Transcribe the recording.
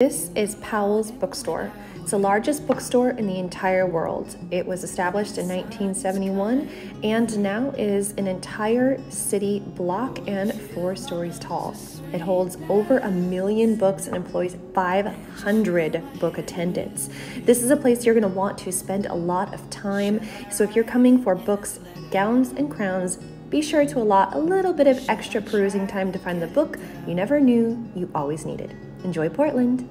This is Powell's Bookstore. It's the largest bookstore in the entire world. It was established in 1971 and now is an entire city block and four stories tall. It holds over a million books and employs 500 book attendants. This is a place you're going to want to spend a lot of time. So if you're coming for books, gowns, and crowns, be sure to allot a little bit of extra perusing time to find the book you never knew you always needed. Enjoy Portland!